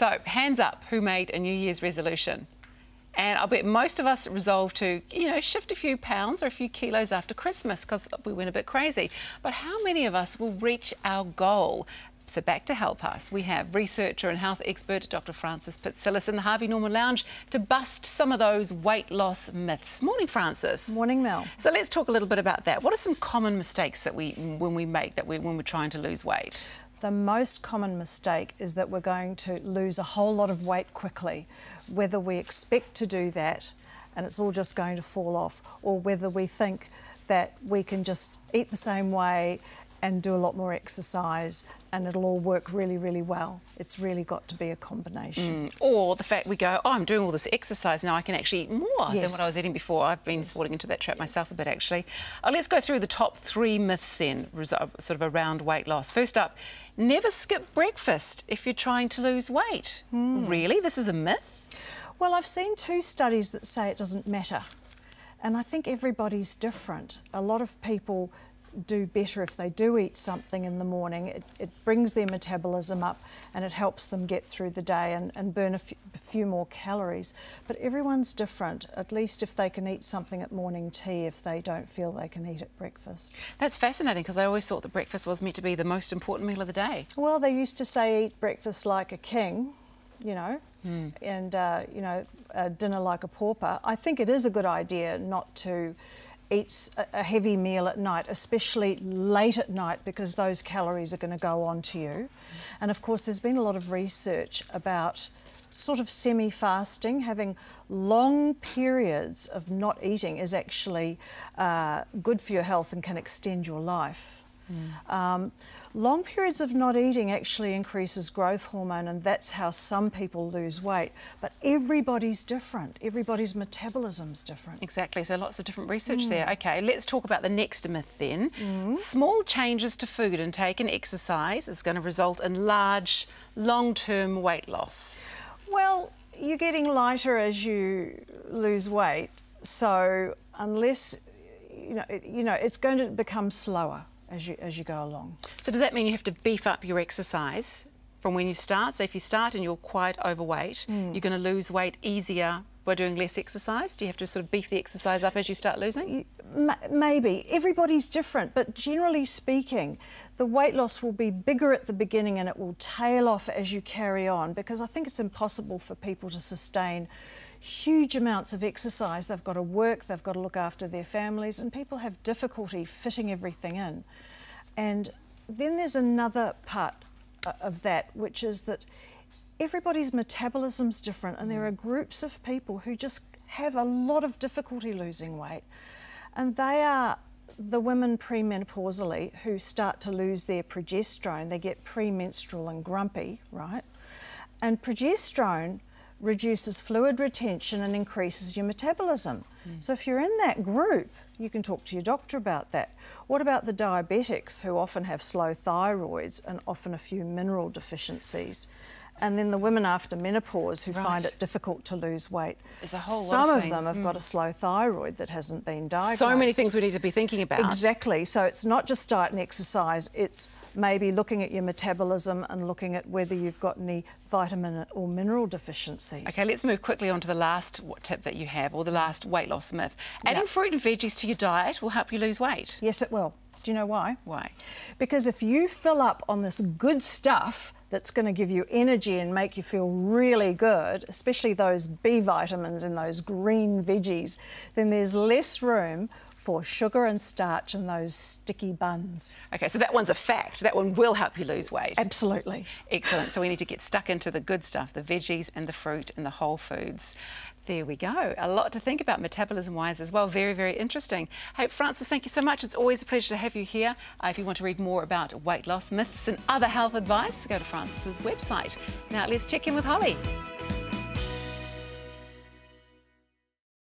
So, hands up who made a New Year's resolution? And I bet most of us resolved to, you know, shift a few pounds or a few kilos after Christmas because we went a bit crazy. But how many of us will reach our goal? So back to help us, we have researcher and health expert Dr. Frances Pitsilis in the Harvey Norman Lounge to bust some of those weight loss myths. Morning, Frances. Morning, Mel. So let's talk a little bit about that. What are some common mistakes that we, when we make, that we, when we're trying to lose weight? The most common mistake is that we're going to lose a whole lot of weight quickly, whether we expect to do that and it's all just going to fall off, or whether we think that we can just eat the same way and do a lot more exercise and it'll all work really, really well. It's really got to be a combination. Mm. Or the fact we go, oh, I'm doing all this exercise now, I can actually eat more yes. than what I was eating before. I've been yes. falling into that trap myself a bit, actually. Uh, let's go through the top three myths then, sort of around weight loss. First up, never skip breakfast if you're trying to lose weight. Mm. Really? This is a myth? Well, I've seen two studies that say it doesn't matter. And I think everybody's different. A lot of people do better if they do eat something in the morning. It, it brings their metabolism up and it helps them get through the day and, and burn a few more calories. But everyone's different, at least if they can eat something at morning tea if they don't feel they can eat at breakfast. That's fascinating because I always thought that breakfast was meant to be the most important meal of the day. Well, they used to say eat breakfast like a king, you know, mm. and, uh, you know, dinner like a pauper. I think it is a good idea not to eats a heavy meal at night, especially late at night, because those calories are going to go on to you. And of course, there's been a lot of research about sort of semi fasting, having long periods of not eating is actually uh, good for your health and can extend your life. Mm. Um, long periods of not eating actually increases growth hormone, and that's how some people lose weight. But everybody's different. Everybody's metabolism's different. Exactly. So lots of different research mm. there. Okay, let's talk about the next myth then. Mm. Small changes to food intake and exercise is going to result in large, long-term weight loss. Well, you're getting lighter as you lose weight, so unless you know, it, you know, it's going to become slower as you, as you go along. So does that mean you have to beef up your exercise from when you start? So if you start and you're quite overweight, mm. you're going to lose weight easier by doing less exercise? Do you have to sort of beef the exercise up as you start losing? Maybe. Everybody's different, but generally speaking, the weight loss will be bigger at the beginning and it will tail off as you carry on because I think it's impossible for people to sustain huge amounts of exercise. They've got to work, they've got to look after their families, and people have difficulty fitting everything in. And then there's another part uh, of that, which is that everybody's metabolism's different, and there are groups of people who just have a lot of difficulty losing weight. And they are the women premenopausally who start to lose their progesterone. They get premenstrual and grumpy, right? And progesterone reduces fluid retention and increases your metabolism. Mm. So if you're in that group, you can talk to your doctor about that. What about the diabetics who often have slow thyroids and often a few mineral deficiencies? And then the women after menopause who right. find it difficult to lose weight. There's a whole Some of, of them have mm. got a slow thyroid that hasn't been diagnosed. So many things we need to be thinking about. Exactly. So it's not just diet and exercise, it's maybe looking at your metabolism and looking at whether you've got any vitamin or mineral deficiencies. OK, let's move quickly on to the last tip that you have, or the last weight loss myth. Adding yep. fruit and veggies to your diet will help you lose weight. Yes, it will. Do you know why? Why? Because if you fill up on this good stuff that's going to give you energy and make you feel really good, especially those B vitamins and those green veggies, then there's less room for sugar and starch in those sticky buns. OK, so that one's a fact. That one will help you lose weight. Absolutely. Excellent. So we need to get stuck into the good stuff, the veggies and the fruit and the whole foods. There we go. A lot to think about metabolism-wise as well. Very, very interesting. Hey, Frances, thank you so much. It's always a pleasure to have you here. Uh, if you want to read more about weight loss myths and other health advice, go to Frances's website. Now, let's check in with Holly.